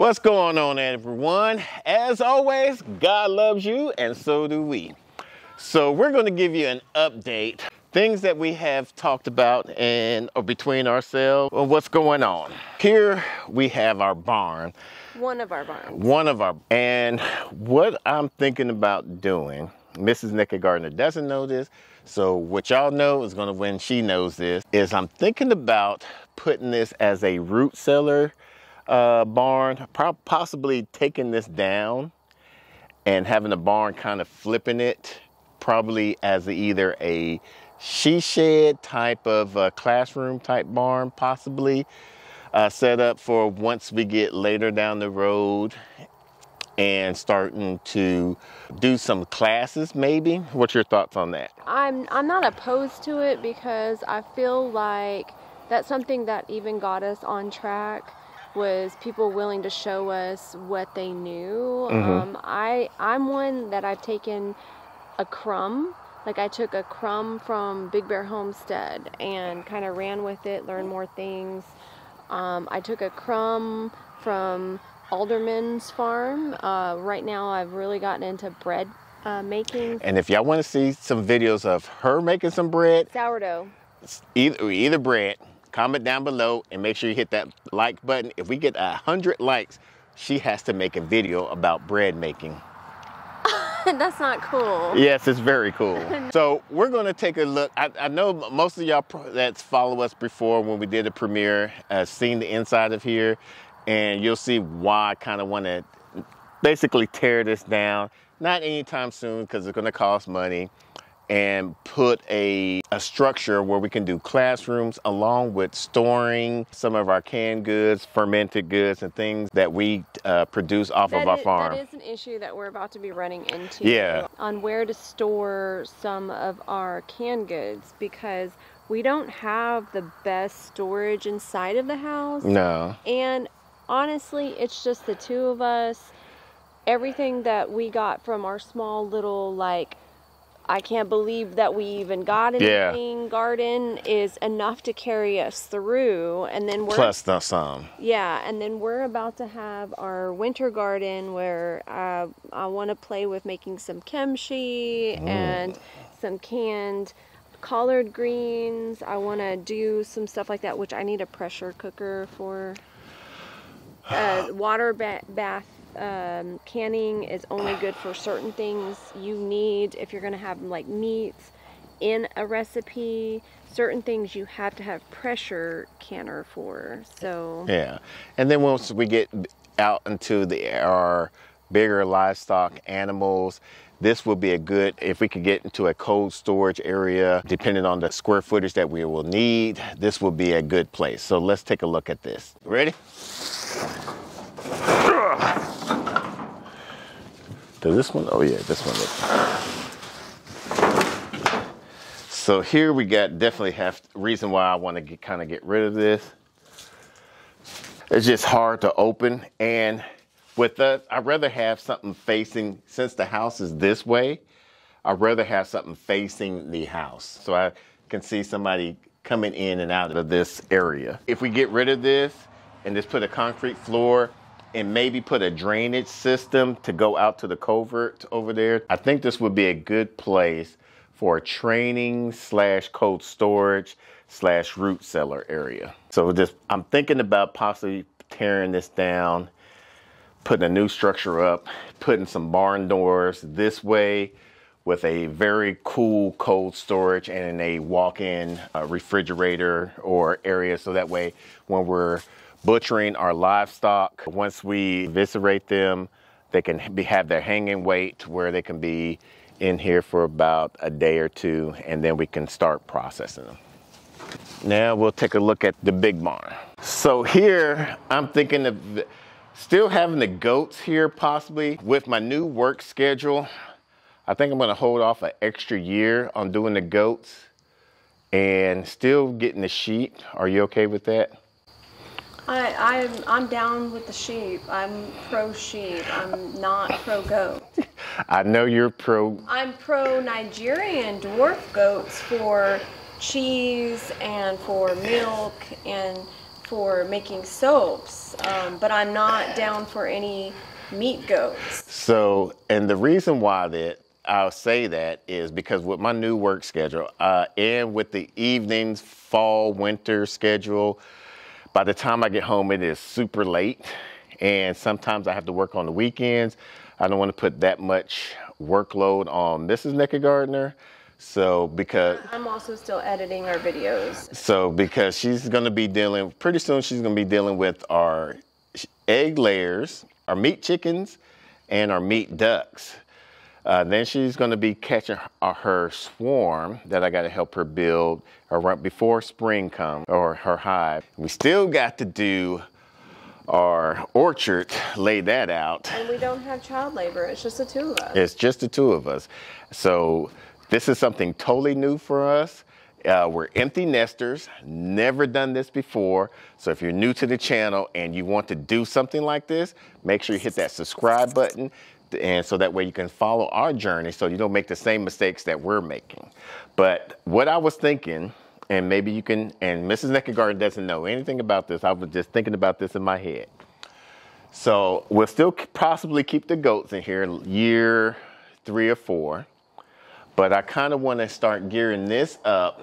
What's going on, everyone? As always, God loves you, and so do we. So, we're going to give you an update, things that we have talked about and or between ourselves, and what's going on. Here we have our barn. One of our barns. One of our, and what I'm thinking about doing, Mrs. Naked Gardener doesn't know this, so what y'all know is gonna when she knows this, is I'm thinking about putting this as a root cellar uh, barn, possibly taking this down and having the barn kind of flipping it, probably as either a she shed type of uh, classroom type barn, possibly uh, set up for once we get later down the road and starting to do some classes maybe? What's your thoughts on that? I'm i'm not opposed to it because i feel like that's something that even got us on track was people willing to show us what they knew. Mm-hmm. Um, I I'm one that I've taken a crumb, like I took a crumb from Big Bear Homestead and kind of ran with it, learned more things. Um, I took a crumb from Alderman's farm. Uh, right now, I've really gotten into bread uh, making. And if y'all want to see some videos of her making some bread, sourdough, either either bread comment down below and make sure you hit that like button. If we get a hundred likes, she has to make a video about bread making. That's not cool. Yes, it's very cool. so we're going to take a look. I, I, know most of y'all that follow us before when we did a premiere, uh, seen the inside of here, and you'll see why I kind of want to basically tear this down. Not anytime soon because it's going to cost money and put a, a structure where we can do classrooms along with storing some of our canned goods, fermented goods, and things that we uh, produce off that of our is, farm. That is an issue that we're about to be running into. Yeah. On where to store some of our canned goods because we don't have the best storage inside of the house. No. And honestly, it's just the two of us. Everything that we got from our small little like I can't believe that we even got anything. Yeah. Garden is enough to carry us through, and then we're plus the some. Yeah, and then we're about to have our winter garden where uh, I want to play with making some kimchi mm. and some canned collard greens. I want to do some stuff like that, which I need a pressure cooker for. Uh, water ba- bath um, canning is only good for certain things you need if you're going to have like meats in a recipe. Certain things you have to have pressure canner for so. Yeah and then once we get out into the our bigger livestock animals this will be a good if we could get into a cold storage area depending on the square footage that we will need this will be a good place. So let's take a look at this. Ready Does this one? Oh yeah, this one. So here we got definitely have reason why I want to get kind of get rid of this. It's just hard to open and with us, I'd rather have something facing since the house is this way, I'd rather have something facing the house. So I can see somebody coming in and out of this area. If we get rid of this and just put a concrete floor and maybe put a drainage system to go out to the culvert over there. I think this would be a good place for a training slash cold storage slash root cellar area. So just I'm thinking about possibly tearing this down, putting a new structure up, putting some barn doors this way with a very cool cold storage and a walk-in uh, refrigerator or area so that way when we're butchering our livestock. Once we eviscerate them, they can be, have their hanging weight where they can be in here for about a day or two, and then we can start processing them. Now we'll take a look at the big barn. So here, I'm thinking of still having the goats here possibly. With my new work schedule, I think I'm gonna hold off an extra year on doing the goats and still getting the sheep. Are you okay with that? I, I'm, I'm down with the sheep. I'm pro sheep. I'm not pro goat. I know you're pro. I'm pro Nigerian dwarf goats for cheese and for milk and for making soaps, um, but I'm not down for any meat goats. So, and the reason why that I'll say that is because with my new work schedule uh, and with the evenings, fall, winter schedule, by the time I get home, it is super late. And sometimes I have to work on the weekends. I don't want to put that much workload on Mrs. Naked Gardener. So because I'm also still editing our videos. So because she's going to be dealing pretty soon, she's going to be dealing with our egg layers, our meat chickens, and our meat ducks. Uh, then she's going to be catching her, her swarm that I got to help her build right before spring comes, or her hive. We still got to do our orchard, lay that out. And we don't have child labor. It's just the two of us. It's just the two of us. So this is something totally new for us. Uh, we're empty nesters, never done this before. So if you're new to the channel and you want to do something like this, make sure you hit that subscribe button and so that way you can follow our journey so you don't make the same mistakes that we're making. But what I was thinking, and maybe you can, and Mrs. Naked Garden doesn't know anything about this, I was just thinking about this in my head. So we'll still possibly keep the goats in here year three or four, but I kind of want to start gearing this up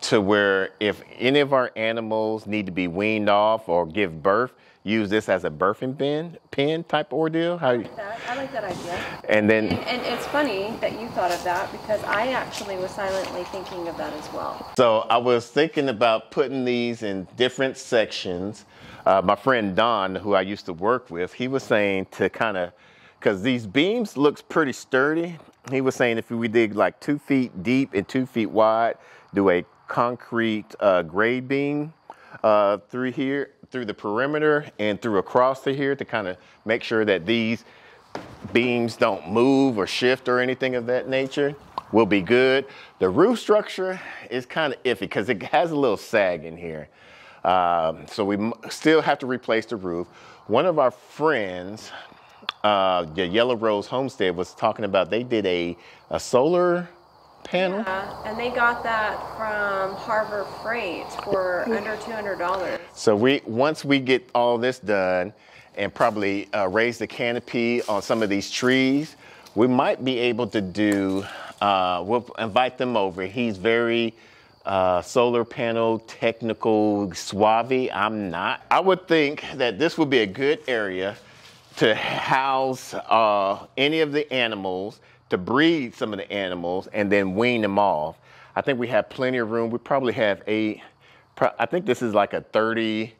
to where if any of our animals need to be weaned off or give birth, use this as a birthing pen, pen type ordeal? How I like that. I like that idea. And then, and, and, it's funny that you thought of that because I actually was silently thinking of that as well. So I was thinking about putting these in different sections. Uh, my friend Don, who I used to work with, he was saying to kind of, because these beams looks pretty sturdy. He was saying if we dig like two feet deep and two feet wide, do a concrete uh, grade beam uh, through here, through the perimeter and through across to here to kind of make sure that these beams don't move or shift or anything of that nature will be good. The roof structure is kind of iffy because it has a little sag in here. Um, so we still have to replace the roof. One of our friends, uh, the Yellow Rose Homestead, was talking about they did a, a solar panel. Yeah, and they got that from Harbor Freight for under $200. So we once we get all this done and probably uh, raise the canopy on some of these trees, we might be able to do, uh, we'll invite them over. He's very uh, solar panel technical suave. I'm not. I would think that this would be a good area to house uh, any of the animals to breed some of the animals and then wean them off. I think we have plenty of room. We probably have eight. I think this is like a 30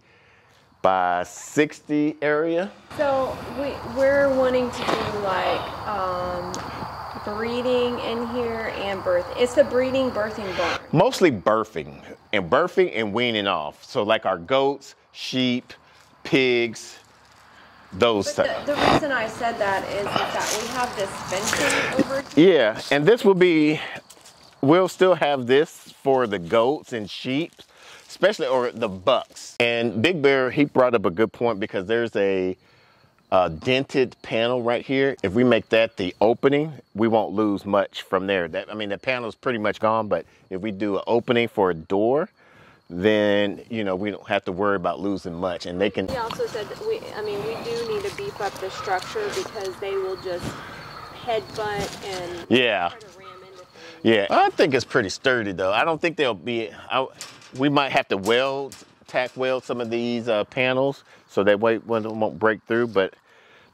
by 60 area. So we, we're wanting to do like um, breeding in here and birth. It's a breeding birthing barn. Mostly birthing and birthing and weaning off. So like our goats, sheep, pigs, those the, the, reason I said that is, is that we have this fencing over here. Yeah, and this will be, we'll still have this for the goats and sheep, especially, or the bucks. And Big Bear, he brought up a good point because there's a, a dented panel right here. If we make that the opening, we won't lose much from there. That I mean, the panel is pretty much gone, but if we do an opening for a door, then you know we don't have to worry about losing much and they can he also said we i mean we do need to beef up the structure because they will just headbutt and yeah. yeah i think it's pretty sturdy though. I don't think they'll be I, we might have to weld tack weld some of these uh, panels so that way one won't break through but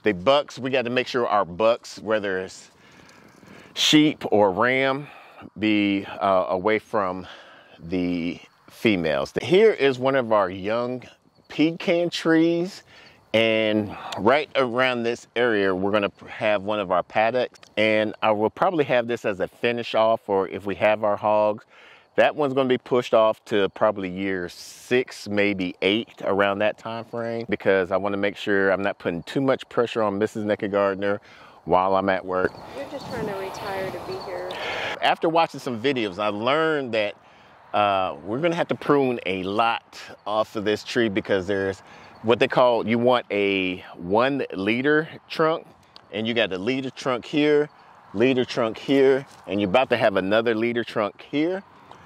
the bucks we got to make sure our bucks whether it's sheep or ram be uh, away from the females. Here is one of our young pecan trees. And right around this area, we're gonna have one of our paddocks. And I will probably have this as a finish off or if we have our hogs. That one's gonna be pushed off to probably year six, maybe eight, around that time frame, because I wanna make sure I'm not putting too much pressure on Mrs. Naked Gardener while I'm at work. You're just trying to retire to be here. After watching some videos, I learned that uh, we're gonna have to prune a lot off of this tree because there's what they call, you want a one leader trunk and you got a leader trunk here, leader trunk here, and you're about to have another leader trunk here.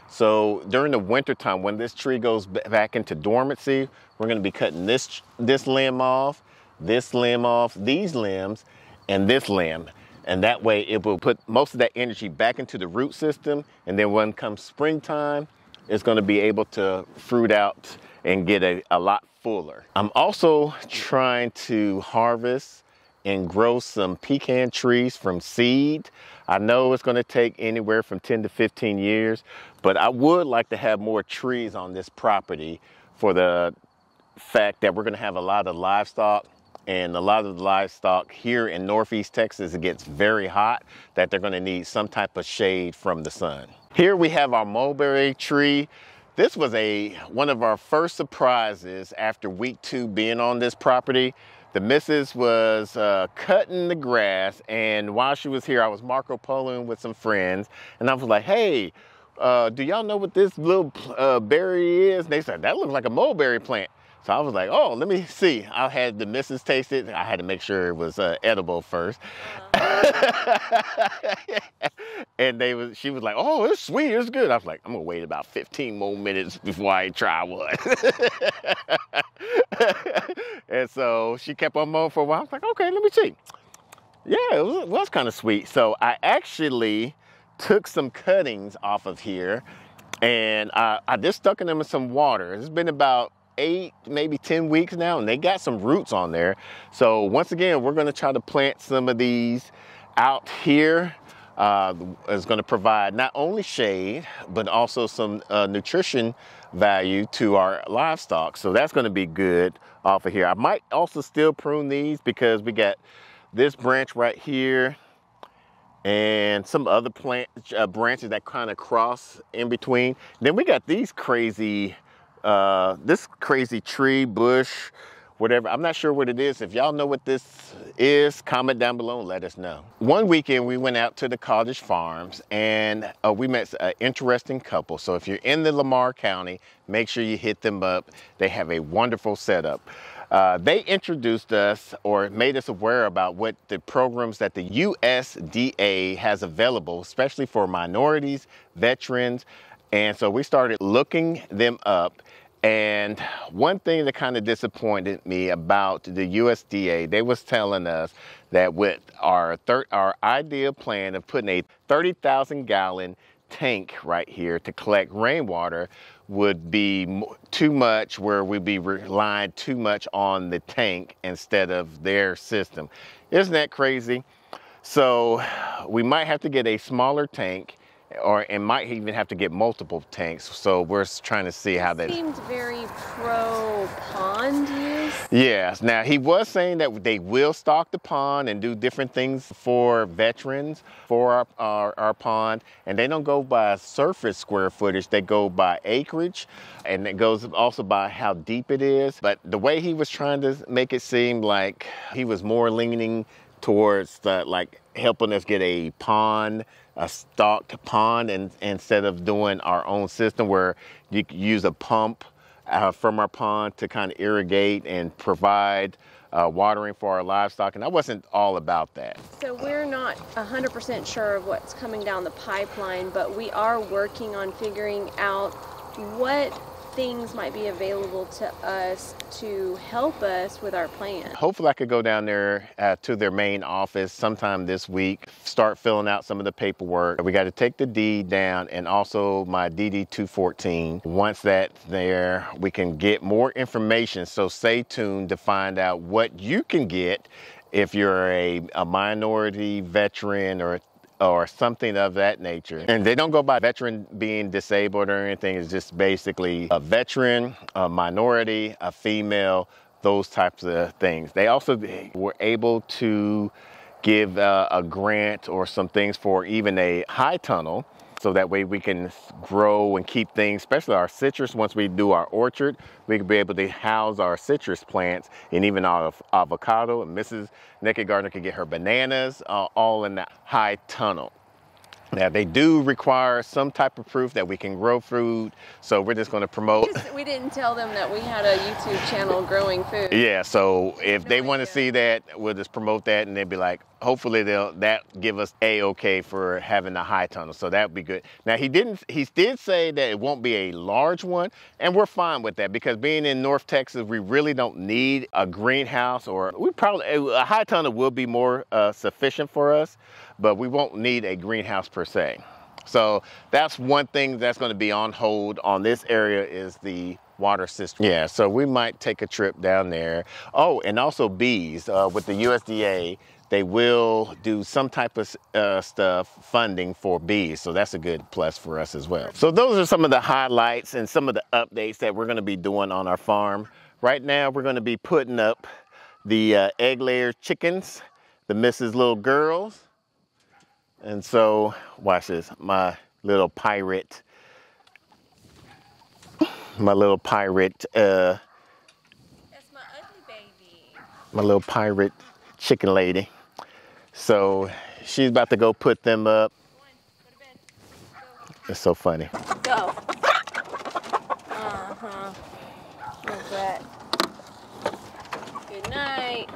So during the winter time, when this tree goes back into dormancy, we're gonna be cutting this, this limb off, this limb off, these limbs, and this limb. And that way it will put most of that energy back into the root system. And then when comes springtime, it's gonna be able to fruit out and get a, a lot fuller. I'm also trying to harvest and grow some pecan trees from seed. I know it's gonna take anywhere from 10 to 15 years, but I would like to have more trees on this property for the fact that we're gonna have a lot of livestock and a lot of the livestock here in Northeast Texas, it gets very hot that they're gonna need some type of shade from the sun. Here we have our mulberry tree. This was a one of our first surprises after week two being on this property. The missus was uh, cutting the grass, and while she was here, I was Marco Poloing with some friends, and I was like, hey, uh, do y'all know what this little uh, berry is? And they said, that looks like a mulberry plant. So I was like, oh, let me see. I had the missus taste it. I had to make sure it was uh, edible 1st uh-huh. and they was, she was like, oh, it's sweet, it's good. I was like, I'm gonna wait about 15 more minutes before I try one. and so she kept on mowing for a while. I was like, okay, let me see. Yeah, it was, was kind of sweet. So I actually took some cuttings off of here and I, I just stuck them in some water. It's been about eight, maybe 10 weeks now, and they got some roots on there. So once again, we're gonna try to plant some of these out here. Uh, gonna provide not only shade, but also some uh, nutrition value to our livestock. So that's gonna be good off of here. I might also still prune these because we got this branch right here and some other plant uh, branches that kind of cross in between. Then we got these crazy uh, this crazy tree, bush, whatever. I'm not sure what it is. If y'all know what this is, comment down below and let us know. One weekend we went out to the Cottage Farms and uh, we met an interesting couple. So if you're in the Lamar County, make sure you hit them up. They have a wonderful setup. Uh, they introduced us or made us aware about what the programs that the USDA has available, especially for minorities, veterans, and so we started looking them up. And one thing that kind of disappointed me about the USDA, they was telling us that with our thir- our ideal plan of putting a 30,000 gallon tank right here to collect rainwater would be too much where we'd be relying too much on the tank instead of their system. Isn't that crazy? So we might have to get a smaller tank or and might even have to get multiple tanks. So we're trying to see how that seemed very pro pond use. Yes. Now he was saying that they will stock the pond and do different things for veterans for our, our, our pond, and they don't go by surface square footage. They go by acreage, and it goes also by how deep it is. But the way he was trying to make it seem like he was more leaning towards the, like helping us get a pond a stocked pond and, instead of doing our own system where you use a pump uh, from our pond to kind of irrigate and provide uh, watering for our livestock, and I wasn't all about that. So we're not 100% sure of what's coming down the pipeline, but we are working on figuring out what things might be available to us to help us with our plan? Hopefully, I could go down there uh, to their main office sometime this week, start filling out some of the paperwork. We got to take the deed down and also my DD 214. Once that's there, we can get more information. So stay tuned to find out what you can get if you're a, a minority veteran or or something of that nature. And they don't go by veteran being disabled or anything. It's just basically a veteran, a minority, a female, those types of things. They also were able to give uh, a grant or some things for even a high tunnel so that way we can grow and keep things, especially our citrus. Once we do our orchard, we can be able to house our citrus plants and even our avocado. And Mrs. Naked Gardener can get her bananas uh, all in that high tunnel. Now they do require some type of proof that we can grow food, so we're just going to promote. We didn't tell them that we had a YouTube channel growing food. Yeah, so if no they want to see that, we'll just promote that, and they'll be like, hopefully they'll that give us a okay for having a high tunnel. So that would be good. Now he didn't he did say that it won't be a large one, and we're fine with that because being in North Texas, we really don't need a greenhouse or we probably a high tunnel will be more uh, sufficient for us, but we won't need a greenhouse per se. So that's one thing that's going to be on hold on this area is the water system. Yeah, so we might take a trip down there. Oh, and also bees uh, with the USDA. They will do some type of uh, stuff funding for bees, so that's a good plus for us as well. So those are some of the highlights and some of the updates that we're going to be doing on our farm. Right now, we're going to be putting up the uh, egg layer chickens, the Mrs. Little Girls. And so, watch this, my little pirate my little pirate, uh, That's my ugly baby. my little pirate chicken lady. So she's about to go put them up. Go on, go to bed. It's so funny. Go. Go. Uh huh. What's that? Good night.